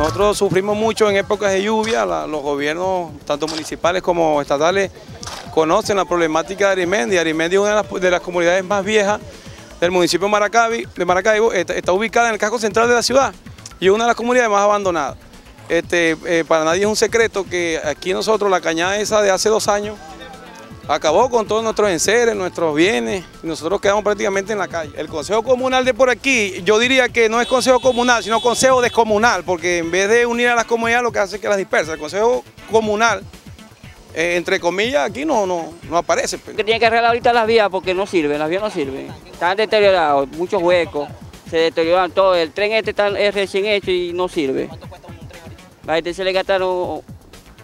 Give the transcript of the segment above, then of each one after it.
nosotros sufrimos mucho en épocas de lluvia, los gobiernos, tanto municipales como estatales, conocen la problemática de Arimendi. Arimendi es una de las, de las comunidades más viejas del municipio de Maracaibo, está, está ubicada en el casco central de la ciudad y es una de las comunidades más abandonadas. Este, eh, para nadie es un secreto que aquí nosotros, la cañada esa de hace dos años, acabó con todos nuestros enseres, nuestros bienes, y nosotros quedamos prácticamente en la calle. El Consejo Comunal de por aquí, yo diría que no es Consejo Comunal, sino Consejo Descomunal, porque en vez de unir a las comunidades lo que hace es que las dispersa. El Consejo Comunal, eh, entre comillas, aquí no, no, no aparece. pues. Tiene que arreglar ahorita las vías porque no sirven, las vías no sirven. Están deteriorados, muchos huecos, se deterioran todo. El tren este está, es recién hecho y no sirve. A este se le gastaron un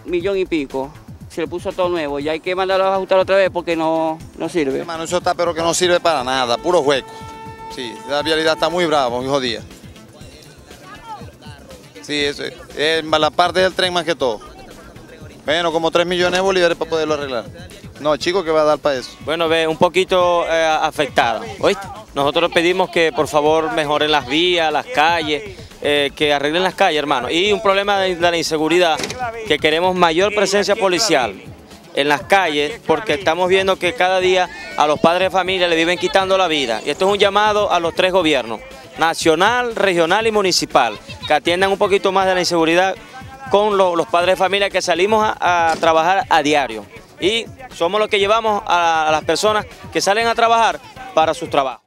millón y pico, se le puso todo nuevo y hay que mandarlo a ajustar otra vez porque no, no sirve. Hermano, eso está pero que no sirve para nada, puro hueco. Sí, la vialidad está muy brava, muy jodida. Sí, eso es, es la parte del tren más que todo. Bueno, como 3 millones de bolívares para poderlo arreglar. No, chico, ¿qué va a dar para eso? Bueno, ve, un poquito eh, afectada. ¿oíste? Nosotros pedimos que por favor mejoren las vías, las calles, eh, que arreglen las calles, hermano. Y un problema de, la inseguridad, que queremos mayor presencia policial en las calles, porque estamos viendo que cada día a los padres de familia le viven quitando la vida. Y esto es un llamado a los tres gobiernos, nacional, regional y municipal, que atiendan un poquito más de la inseguridad con lo- los padres de familia que salimos a, a trabajar a diario. Y somos los que llevamos a, a las personas que salen a trabajar para sus trabajos.